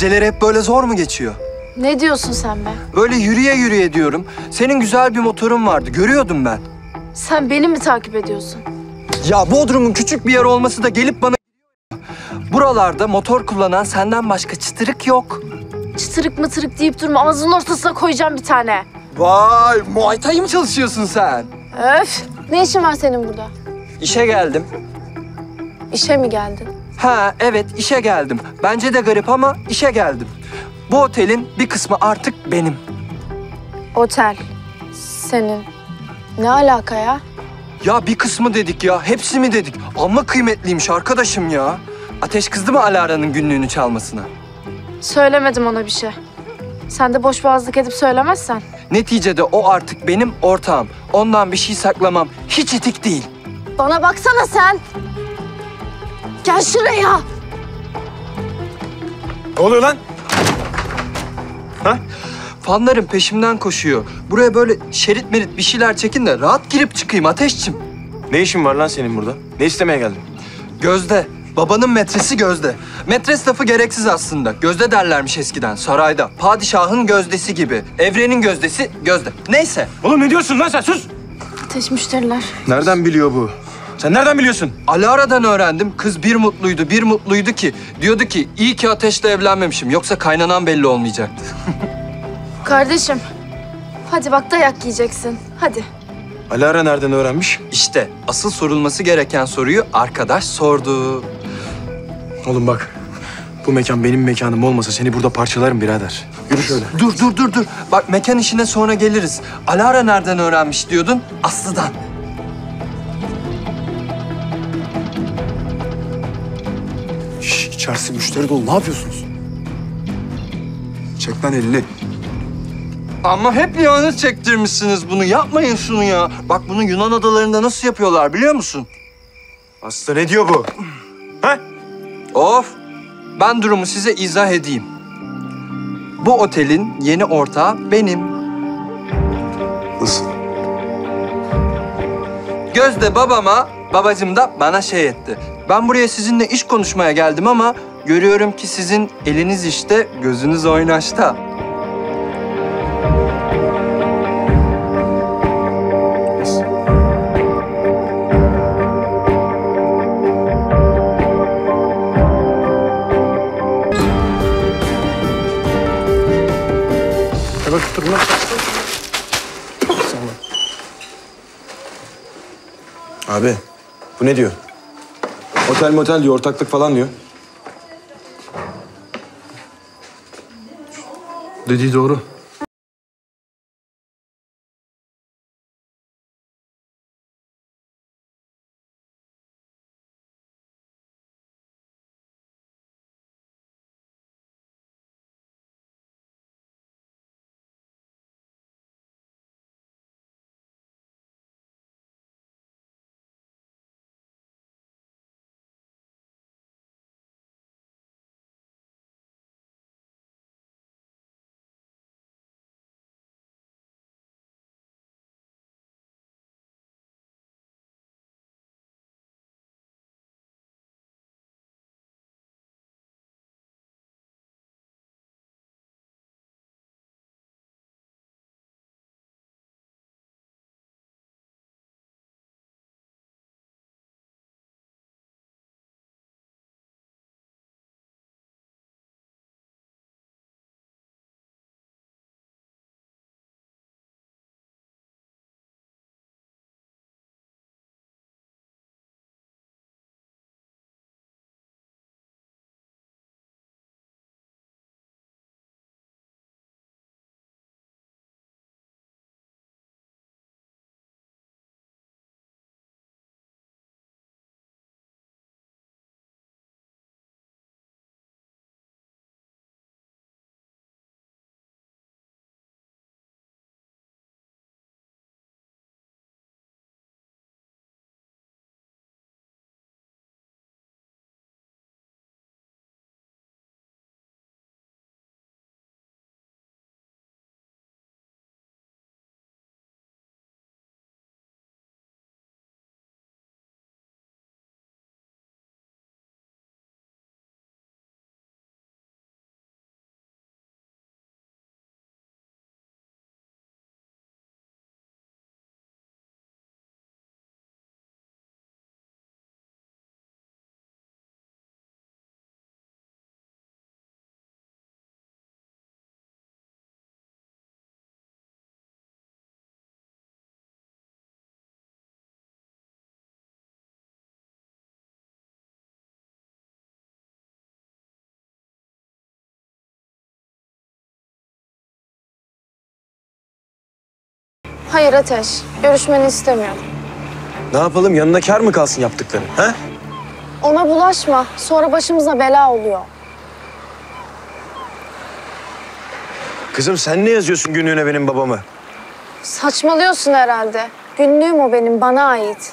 Geceleri hep böyle zor mu geçiyor? Ne diyorsun sen be? Böyle yürüye yürüye diyorum. Senin güzel bir motorun vardı. Görüyordum ben. Sen beni mi takip ediyorsun? Ya Bodrum'un küçük bir yer olması da gelip bana... Buralarda motor kullanan senden başka çıtırık yok. Çıtırık mıtırık deyip durma ağzının ortasına koyacağım bir tane. Vay, Muay Thai mı çalışıyorsun sen? Öf! Ne işin var senin burada? İşe geldim. İşe mi geldin? Ha evet işe geldim. Bence de garip ama işe geldim. Bu otelin bir kısmı artık benim. Otel. Senin. Ne alaka ya? Ya bir kısmı dedik ya, hepsi mi dedik? Amma kıymetliymiş arkadaşım ya. Ateş kızdı mı Alara'nın günlüğünü çalmasına? Söylemedim ona bir şey. Sen de boş boğazlık edip söylemezsen. Neticede o artık benim ortağım. Ondan bir şey saklamam hiç etik değil. Bana baksana sen. Gel şuraya. Ne oluyor lan? Fanlarım peşimden koşuyor. Buraya böyle şerit merit bir şeyler çekin de rahat girip çıkayım Ateşçim. Ne işin var lan senin burada? Ne istemeye geldin? Gözde. Babanın metresi Gözde. Metres lafı gereksiz aslında. Gözde derlermiş eskiden sarayda. Padişahın gözdesi gibi. Evrenin gözdesi Gözde. Neyse. Oğlum ne diyorsun lan sen? Sus! Ateş müşteriler. Nereden biliyor bu? Sen nereden biliyorsun? Alara'dan öğrendim. Kız bir mutluydu, bir mutluydu ki. Diyordu ki iyi ki Ateş'le evlenmemişim. Yoksa kaynanan belli olmayacaktı. Kardeşim. Hadi bak dayak yiyeceksin. Hadi. Alara nereden öğrenmiş? İşte asıl sorulması gereken soruyu arkadaş sordu. Oğlum bak. Bu mekan benim mekanım olmasa seni burada parçalarım birader. Yürü şöyle. Dur dur dur dur. Bak mekan işine sonra geliriz. Alara nereden öğrenmiş diyordun? Aslı'dan. İçerisi müşteri dolu. Ne yapıyorsunuz? Çek lan elini. Ama hep yalnız çektirmişsiniz bunu. Yapmayın şunu ya. Bak bunu Yunan adalarında nasıl yapıyorlar biliyor musun? Aslı ne diyor bu? Ha? Of! Ben durumu size izah edeyim. Bu otelin yeni ortağı benim. Nasıl? Gözde babama, babacım da bana şey etti. Ben buraya sizinle iş konuşmaya geldim ama görüyorum ki sizin eliniz işte, gözünüz oynaşta. Abi bu ne diyor? Otel motel diyor, ortaklık falan diyor. Dediği doğru. Hayır Ateş, görüşmeni istemiyorum. Ne yapalım yanına kar mı kalsın yaptıkların? Ha? Ona bulaşma, sonra başımıza bela oluyor. Kızım sen ne yazıyorsun günlüğüne benim babamı? Saçmalıyorsun herhalde. Günlüğüm o benim, bana ait.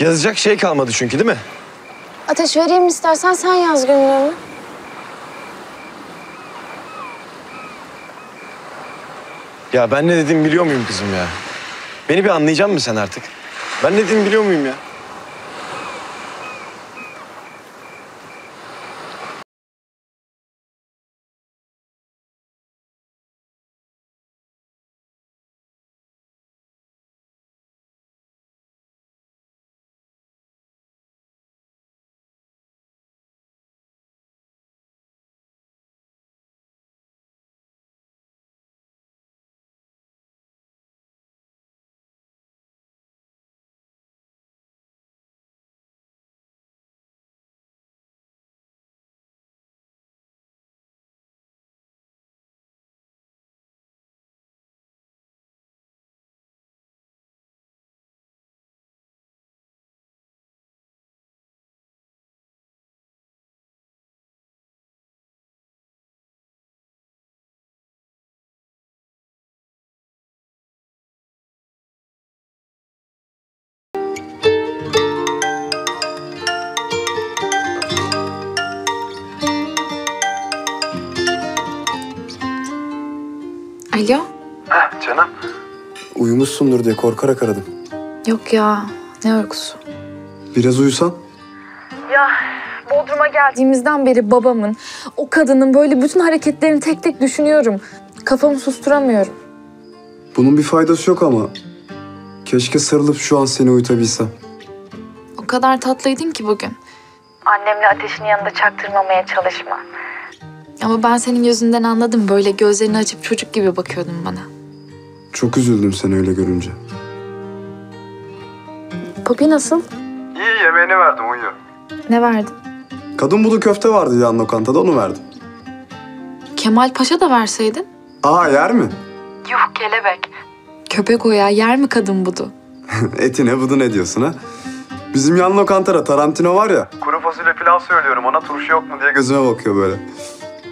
Yazacak şey kalmadı çünkü değil mi? Ateş vereyim istersen sen yaz günlüğümü. Ya ben ne dediğimi biliyor muyum kızım ya? Beni bir anlayacak mısın sen artık? Ben ne dediğimi biliyor muyum ya? Uyumuşsundur diye korkarak aradım. Yok ya, ne uykusu? Biraz uyusan. Bodrum'a geldiğimizden beri babamın, o kadının böyle bütün hareketlerini tek tek düşünüyorum. Kafamı susturamıyorum. Bunun bir faydası yok ama. Keşke sarılıp şu an seni uyutabilsem. O kadar tatlıydın ki bugün. Annemle ateşin yanında çaktırmamaya çalışma. Ama ben senin gözünden anladım. Böyle gözlerini açıp çocuk gibi bakıyordun bana. Çok üzüldüm seni öyle görünce. Papi nasıl? İyi yemeğini verdim uyuyor. Ne verdin? Kadın bulu köfte vardı yan lokantada onu verdim. Kemal Paşa da verseydin. Aa yer mi? Yuh kelebek. Köpek o ya. Yer mi kadın budu? Eti ne budu ne diyorsun ha? Bizim yan lokantada Tarantino var ya. Kuru fasulye pilav söylüyorum ona turşu yok mu diye gözüme bakıyor böyle.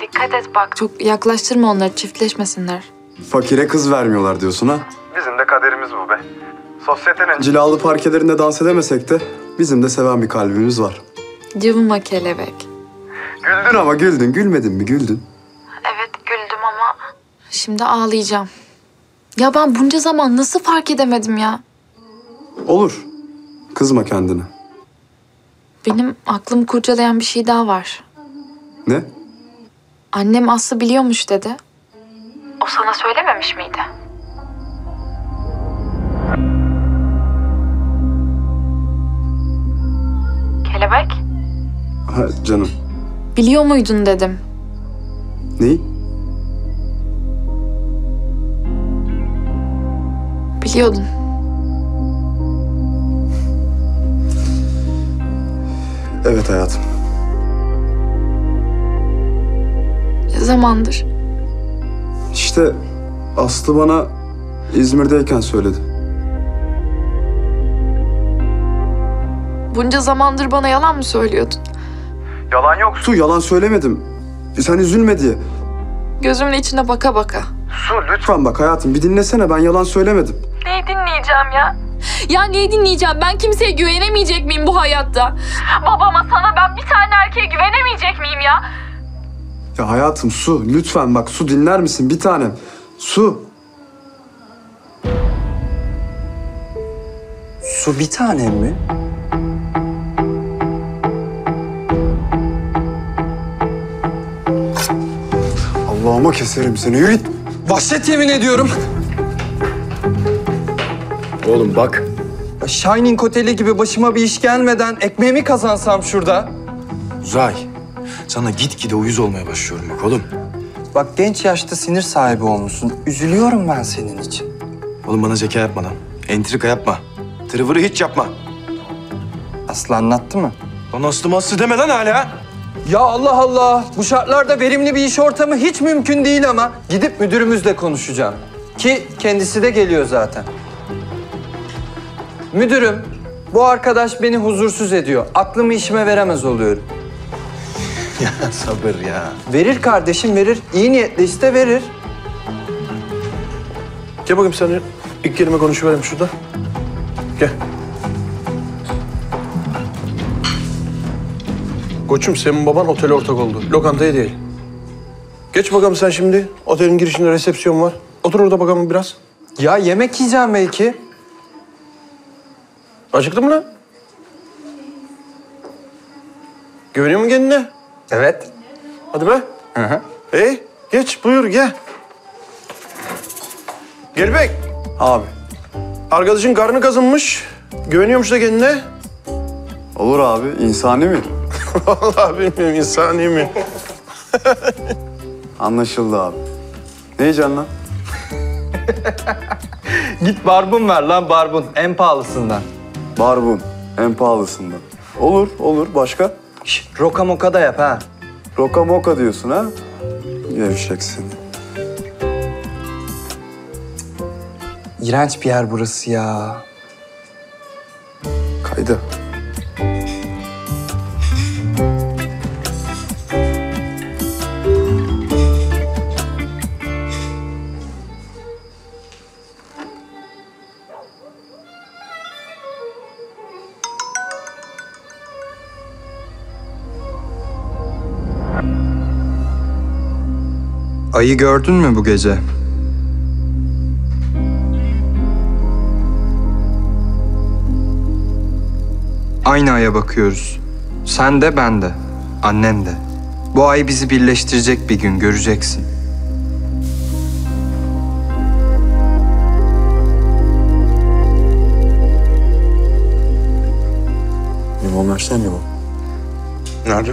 Dikkat et bak. Çok yaklaştırma onları. Çiftleşmesinler. Fakire kız vermiyorlar diyorsun ha? Bizim de kaderimiz bu be. Sosyetenin cilalı parkelerinde dans edemesek de bizim de seven bir kalbimiz var. Cıvıma kelebek. Güldün ama güldün. Gülmedin mi? Güldün. Evet güldüm ama Şimdi ağlayacağım. Ya ben bunca zaman nasıl fark edemedim ya? Olur. Kızma kendine. Benim aklımı kurcalayan bir şey daha var. Ne? Annem Aslı biliyormuş dedi. O sana söylememiş miydi? Kelebek? Ha, canım. Biliyor muydun dedim. Neyi? Biliyordun. Evet hayatım. Ne zamandır? İşte Aslı bana İzmir'deyken söyledi. Bunca zamandır bana yalan mı söylüyordun? Yalan yok. Su yalan söylemedim. Sen üzülme diye. Gözümün içine baka baka. Su lütfen bak hayatım bir dinlesene ben yalan söylemedim. Neyi dinleyeceğim ya? Ya neyi dinleyeceğim? Ben kimseye güvenemeyecek miyim bu hayatta? Babama sana ben bir tane erkeğe güvenemeyecek miyim ya? Ya hayatım Su lütfen bak Su dinler misin bir tanem? Su. Su bir tane mi? Allah'ıma keserim seni yürü git. Vahşet yemin ediyorum. Oğlum bak. Shining Oteli gibi başıma bir iş gelmeden ekmeğimi kazansam şurada. Uzay. Sana gitgide uyuz olmaya başlıyorum bak oğlum. Bak genç yaşta sinir sahibi olmuşsun. Üzülüyorum ben senin için. Oğlum bana zeka yapma lan. Entrika yapma. Tırvırı hiç yapma. Aslı anlattı mı? Lan aslı maslı deme lan hala. Ya Allah Allah. Bu şartlarda verimli bir iş ortamı hiç mümkün değil ama. Gidip müdürümüzle konuşacağım. Ki kendisi de geliyor zaten. Müdürüm, bu arkadaş beni huzursuz ediyor. Aklımı işime veremez oluyorum. Ya sabır ya. Verir kardeşim verir. İyi niyetle iste verir. Gel bakayım sen ilk kelime konuşuverelim şurada. Gel. Koçum senin baban otele ortak oldu. Lokantaya değil. Geç bakalım sen şimdi. Otelin girişinde resepsiyon var. Otur orada bakalım biraz. Ya yemek yiyeceğim belki. Acıktın mı lan? Güveniyor musun kendine? Evet. Hadi be. Hı hı. Ey geç buyur gel. Gel bek. Abi. Arkadaşın karnı kazınmış. Güveniyormuş da kendine. Olur abi. insani mi? Vallahi bilmiyorum insani mi? Anlaşıldı abi. Ne yiyeceksin lan? Git barbun ver lan barbun. En pahalısından. Barbun. En pahalısından. Olur, olur. Başka? Şş, roka moka da yap ha. Roka moka diyorsun ha? Gevşeksin. İğrenç bir yer burası ya. Kaydı. Ayı gördün mü bu gece? Aynı aya bakıyoruz. Sen de ben de. Annen de. Bu ay bizi birleştirecek bir gün göreceksin. Limon versene limon. Nerede?